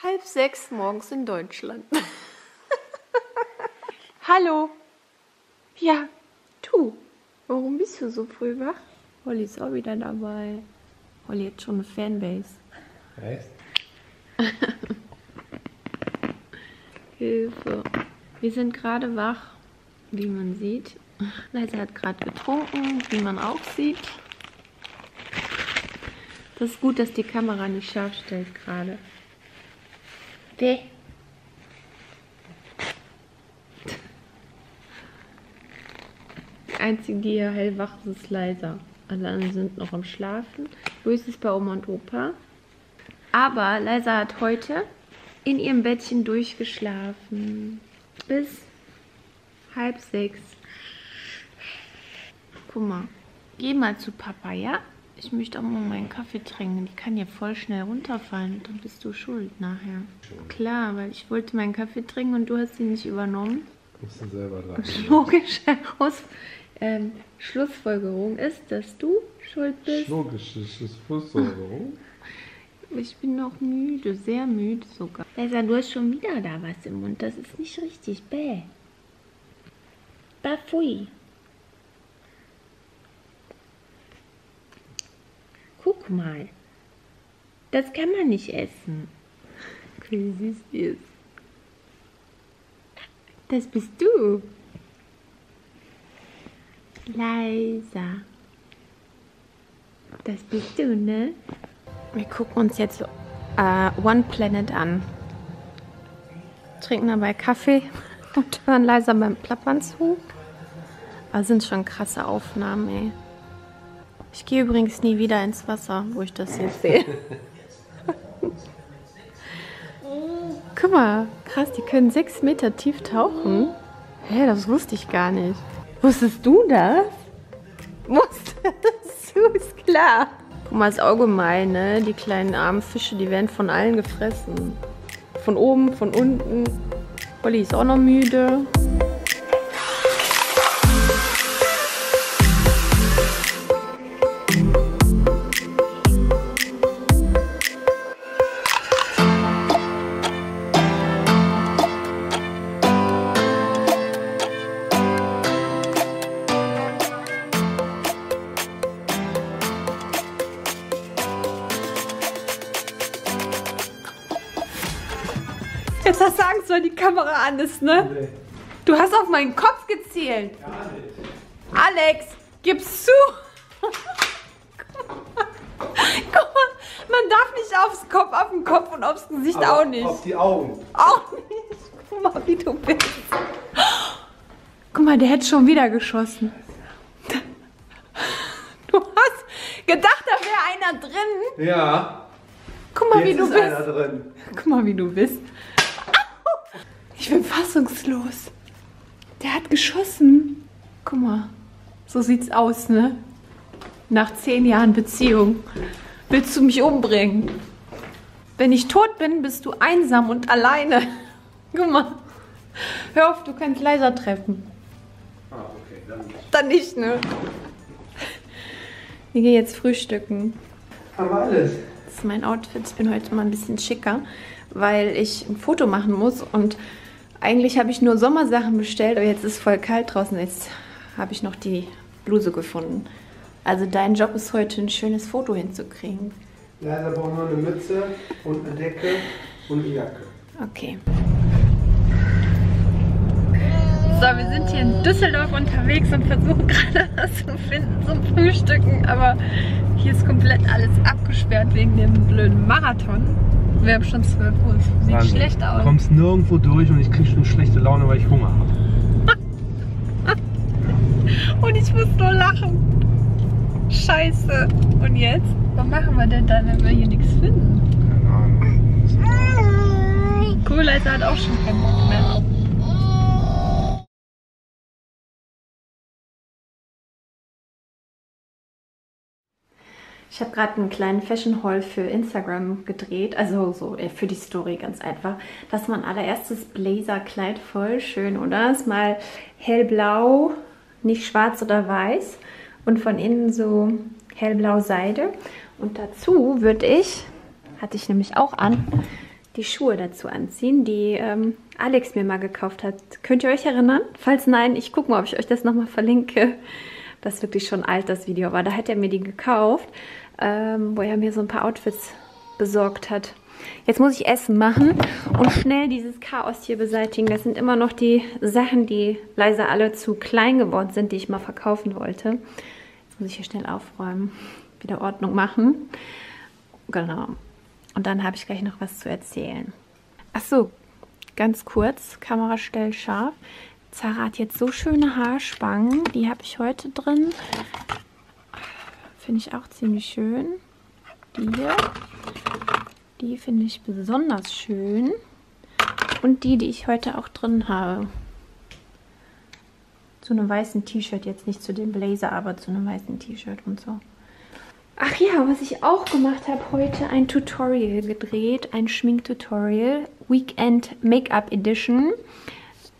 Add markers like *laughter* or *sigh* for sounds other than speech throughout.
Halb sechs morgens in Deutschland. *laughs* Hallo. Ja, du. Warum bist du so früh wach? Holly ist auch wieder dabei. Holly hat schon eine Fanbase. Echt? *laughs* Hilfe. Wir sind gerade wach, wie man sieht. Leise hat gerade getrunken, wie man auch sieht. Das ist gut, dass die Kamera nicht scharf stellt gerade. Weh. Die einzige, die hier hellwach ist, ist Leisa. Alle anderen sind noch am Schlafen. Luis ist bei Oma und Opa. Aber Leisa hat heute in ihrem Bettchen durchgeschlafen. Bis halb sechs. Guck mal. Geh mal zu Papa, ja? Ich möchte auch mal meinen Kaffee trinken. Die kann hier voll schnell runterfallen. Dann bist du schuld nachher. Klar, weil ich wollte meinen Kaffee trinken und du hast ihn nicht übernommen. Musst du selber dran. Logische Aus ähm, Schlussfolgerung ist, dass du schuld bist. Logische Schlussfolgerung. Ich bin noch müde, sehr müde sogar. Leisa, du hast schon wieder da was im Mund. Das ist nicht richtig. Bäh. Bafui. Guck mal. Das kann man nicht essen. Wie süß die ist. Das bist du. Leisa. Das bist du, ne? Wir gucken uns jetzt äh, One Planet an. Trinken dabei Kaffee *laughs* und hören leiser beim Plappern zu. Aber sind schon krasse Aufnahmen, ey. Ich gehe übrigens nie wieder ins Wasser, wo ich das jetzt sehe. *laughs* Guck mal, krass, die können sechs Meter tief tauchen. Hä, das wusste ich gar nicht. Wusstest du das? Wusstest du, *laughs* ist klar. Guck mal, ist auch gemein, ne? Die kleinen armen Fische, die werden von allen gefressen. Von oben, von unten. Olli ist auch noch müde. Jetzt hast du Angst, weil die Kamera an ist, ne? Nee, Du hast auf meinen Kopf gezielt. gar nicht. Alex, gib's zu. *laughs* Guck mal, man darf nicht aufs Kopf, auf den Kopf und aufs Gesicht Aber auch nicht. Auf die Augen. Auch nicht. Guck mal, wie du bist. Guck mal, der hätte schon wieder geschossen. Du hast gedacht, da wäre einer drin. Ja. Guck mal, wie Jetzt du ist bist. einer drin. Guck mal, wie du bist. Ich bin fassungslos. Der hat geschossen. Guck mal, so sieht's aus, ne? Nach zehn Jahren Beziehung. Willst du mich umbringen? Wenn ich tot bin, bist du einsam und alleine. *laughs* Guck mal. Hör auf, du kannst leiser treffen. Ah, okay, dann nicht. Dann nicht, ne? Wir gehen jetzt frühstücken. Haben wir alles. Das ist mein Outfit. Ich bin heute mal ein bisschen schicker, weil ich ein Foto machen muss. Und eigentlich habe ich nur Sommersachen bestellt, aber jetzt ist es voll kalt draußen. Jetzt habe ich noch die Bluse gefunden. Also dein Job ist heute ein schönes Foto hinzukriegen. Leider brauchen wir eine Mütze und eine Decke und eine Jacke. Okay. So, wir sind hier in Düsseldorf unterwegs und versuchen gerade *laughs* was zu finden zum Frühstücken, aber hier ist komplett alles abgesperrt wegen dem blöden Marathon. Wir haben schon 12 Uhr. Sieht Wahnsinn. schlecht Du aus. kommst nirgendwo durch und ich krieg schon schlechte Laune, weil ich Hunger habe. *laughs* Und ich muss nur lachen. Scheiße. Und jetzt? Was machen wir denn dann, wenn wir hier nichts finden? Keine Ahnung. Kuhleiter hat auch schon keinen Bock mehr. Ich habe gerade einen kleinen Fashion Haul für Instagram gedreht, also so äh, für die Story ganz einfach. Das ist mein allererstes Blazerkleid, voll schön, oder? Ist mal hellblau, nicht schwarz oder weiß und von innen so hellblau Seide. Und dazu würde ich, hatte ich nämlich auch an, die Schuhe dazu anziehen, die ähm, Alex mir mal gekauft hat. Könnt ihr euch erinnern? Falls nein, ich gucke mal, ob ich euch das nochmal verlinke. Das ist wirklich schon alt, das Video, aber da hat er mir die gekauft, ähm, wo er mir so ein paar Outfits besorgt hat. Jetzt muss ich Essen machen und schnell dieses Chaos hier beseitigen. Das sind immer noch die Sachen, die leider alle zu klein geworden sind, die ich mal verkaufen wollte. Jetzt muss ich hier schnell aufräumen, wieder Ordnung machen. Genau. Und dann habe ich gleich noch was zu erzählen. Ach so, ganz kurz, Kamera stellt scharf. Zara hat jetzt so schöne Haarspangen, die habe ich heute drin. Finde ich auch ziemlich schön. Die hier. Die finde ich besonders schön. Und die, die ich heute auch drin habe. Zu einem weißen T-Shirt, jetzt nicht zu dem Blazer, aber zu einem weißen T-Shirt und so. Ach ja, was ich auch gemacht habe heute, ein Tutorial gedreht, ein Schminktutorial, Weekend Make-up Edition,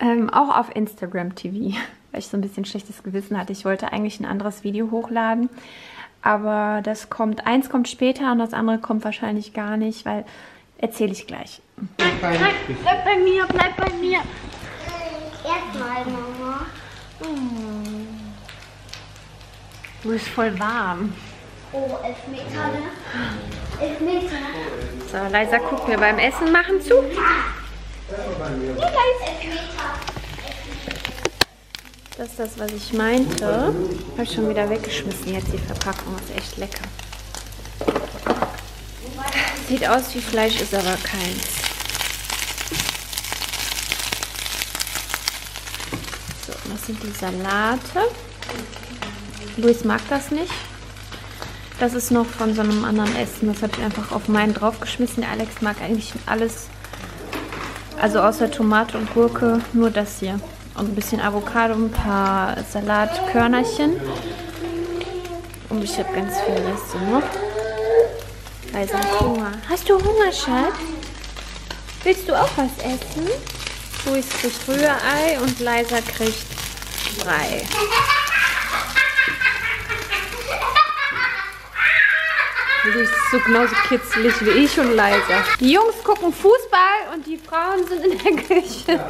ähm, auch auf Instagram TV, *laughs* weil ich so ein bisschen schlechtes Gewissen hatte. Ich wollte eigentlich ein anderes Video hochladen, aber das kommt, eins kommt später und das andere kommt wahrscheinlich gar nicht, weil erzähle ich gleich. Nein, bleib bei mir, bleib bei mir. Erstmal, Mama. Hm. Du bist voll warm. Oh, Elfmeter, ne? Elfmeter. So, Leisa guckt mir beim Essen machen zu. Das ist das, was ich meinte. Habe ich schon wieder weggeschmissen jetzt die Verpackung. Ist echt lecker. Sieht aus wie Fleisch, ist aber keins. So, das sind die Salate. Luis mag das nicht. Das ist noch von so einem anderen Essen. Das habe ich einfach auf meinen draufgeschmissen. Alex mag eigentlich alles, also außer Tomate und Gurke, nur das hier. Und ein bisschen Avocado, ein paar Salatkörnerchen. Und ich habe ganz viel Reste noch. Leise hat Hunger. Hast du Hunger, Schatz? Willst du auch was essen? Luis kriegt Rührei und Leisa kriegt Brei. Ist so genauso kitzelig wie ich und Leisa. Die Jungs gucken Fußball und die Frauen sind in der Küche.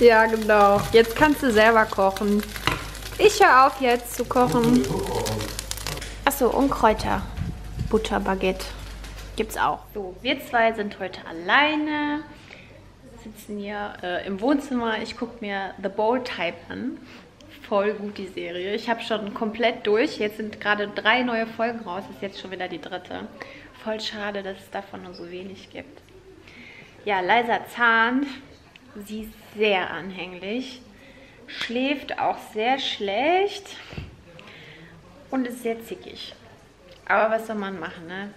Ja, genau. Jetzt kannst du selber kochen. Ich höre auf jetzt zu kochen. Achso, und Kräuter. Butterbaguette. Gibt's auch. So, wir zwei sind heute alleine. Sitzen hier äh, im Wohnzimmer. Ich gucke mir The Bold Type an. Voll gut die Serie. Ich habe schon komplett durch. Jetzt sind gerade drei neue Folgen raus. Ist jetzt schon wieder die dritte. Voll schade, dass es davon nur so wenig gibt. Ja, Leisa zahnt. Sie ist sehr anhänglich. Schläft auch sehr schlecht. Und ist sehr zickig. Aber was soll man machen, ne?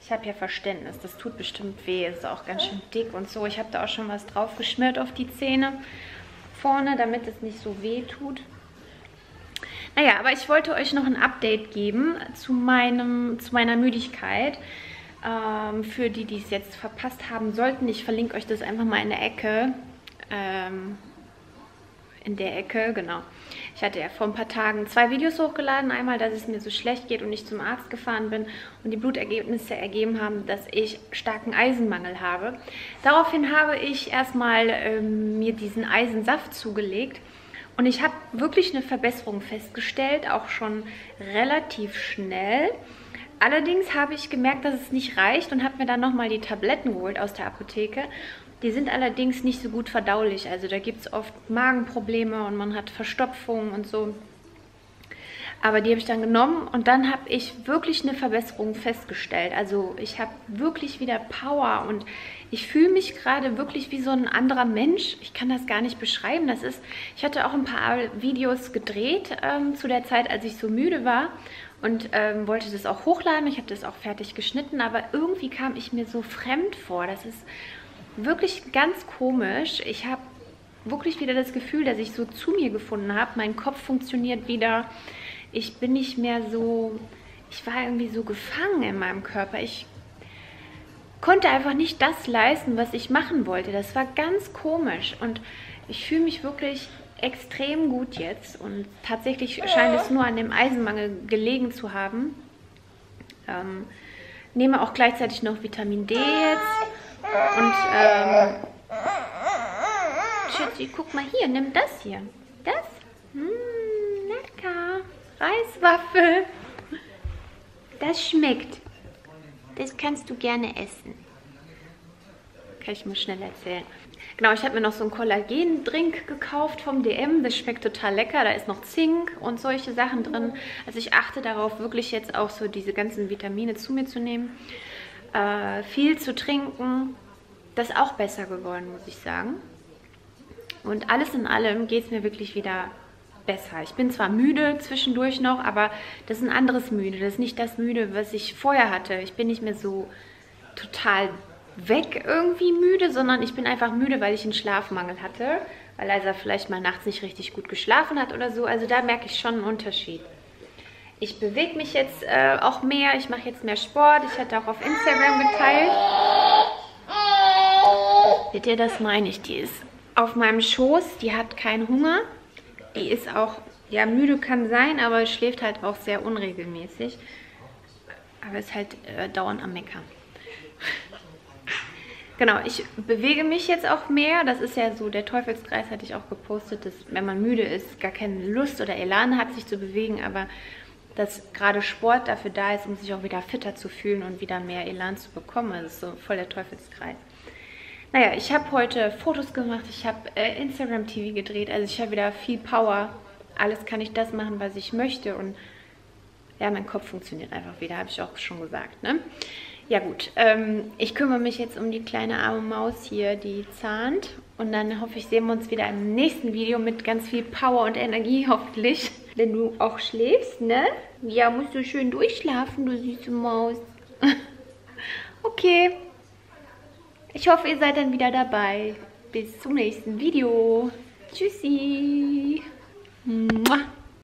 Ich habe ja Verständnis. Das tut bestimmt weh. Ist auch ganz schön dick und so. Ich habe da auch schon was drauf geschmiert auf die Zähne vorne, damit es nicht so weh tut. Naja, aber ich wollte euch noch ein Update geben zu, meinem, zu meiner Müdigkeit. Ähm, für die, die es jetzt verpasst haben sollten, ich verlinke euch das einfach mal in der Ecke. Ähm, in der Ecke, genau. Ich hatte ja vor ein paar Tagen zwei Videos hochgeladen. Einmal, dass es mir so schlecht geht und ich zum Arzt gefahren bin und die Blutergebnisse ergeben haben, dass ich starken Eisenmangel habe. Daraufhin habe ich erstmal ähm, mir diesen Eisensaft zugelegt. Und ich habe wirklich eine Verbesserung festgestellt, auch schon relativ schnell. Allerdings habe ich gemerkt, dass es nicht reicht und habe mir dann nochmal die Tabletten geholt aus der Apotheke. Die sind allerdings nicht so gut verdaulich. Also da gibt es oft Magenprobleme und man hat Verstopfung und so. Aber die habe ich dann genommen und dann habe ich wirklich eine Verbesserung festgestellt. Also ich habe wirklich wieder Power und ich fühle mich gerade wirklich wie so ein anderer Mensch. Ich kann das gar nicht beschreiben. Das ist, ich hatte auch ein paar Videos gedreht ähm, zu der Zeit, als ich so müde war und ähm, wollte das auch hochladen. Ich habe das auch fertig geschnitten, aber irgendwie kam ich mir so fremd vor. Das ist wirklich ganz komisch. Ich habe wirklich wieder das Gefühl, dass ich so zu mir gefunden habe. Mein Kopf funktioniert wieder. Ich bin nicht mehr so, ich war irgendwie so gefangen in meinem Körper. Ich konnte einfach nicht das leisten, was ich machen wollte. Das war ganz komisch und ich fühle mich wirklich extrem gut jetzt und tatsächlich scheint es nur an dem Eisenmangel gelegen zu haben. Ähm, nehme auch gleichzeitig noch Vitamin D jetzt. Und, ähm, Schützi, guck mal hier, nimm das hier. Das? Mmh, lecker. Reiswaffel. Das schmeckt. Das kannst du gerne essen. Kann ich mal schnell erzählen. Genau, ich habe mir noch so einen Kollagen-Drink gekauft vom DM. Das schmeckt total lecker. Da ist noch Zink und solche Sachen drin. Also ich achte darauf, wirklich jetzt auch so diese ganzen Vitamine zu mir zu nehmen. Äh, viel zu trinken. Das ist auch besser geworden, muss ich sagen. Und alles in allem geht es mir wirklich wieder besser. Ich bin zwar müde zwischendurch noch, aber das ist ein anderes Müde. Das ist nicht das Müde, was ich vorher hatte. Ich bin nicht mehr so total weg irgendwie müde, sondern ich bin einfach müde, weil ich einen Schlafmangel hatte. Weil Leisa vielleicht mal nachts nicht richtig gut geschlafen hat oder so. Also da merke ich schon einen Unterschied. Ich bewege mich jetzt äh, auch mehr. Ich mache jetzt mehr Sport. Ich hatte auch auf Instagram geteilt. Seht ihr, das meine ich. Die ist auf meinem Schoß. Die hat keinen Hunger. Die ist auch, ja, müde kann sein, aber schläft halt auch sehr unregelmäßig. Aber ist halt äh, dauernd am Meckern. *laughs* Genau, ich bewege mich jetzt auch mehr. Das ist ja so, der Teufelskreis hatte ich auch gepostet, dass wenn man müde ist, gar keine Lust oder Elan hat, sich zu bewegen, aber dass gerade Sport dafür da ist, um sich auch wieder fitter zu fühlen und wieder mehr Elan zu bekommen. Das ist so voll der Teufelskreis. Naja, ich habe heute Fotos gemacht, ich habe äh, Instagram-TV gedreht, also ich habe wieder viel Power. Alles kann ich das machen, was ich möchte und ja, mein Kopf funktioniert einfach wieder, habe ich auch schon gesagt, ne? Ja gut, ähm, ich kümmere mich jetzt um die kleine arme Maus hier, die zahnt. Und dann hoffe ich, sehen wir uns wieder im nächsten Video mit ganz viel Power und Energie, *laughs* hoffentlich. Wenn du auch schläfst, ne? Ja, musst du schön durchschlafen, du süße Maus. *laughs* okay. Ich hoffe, ihr seid dann wieder dabei. Bis zum nächsten Video. Tschüssi. Mua.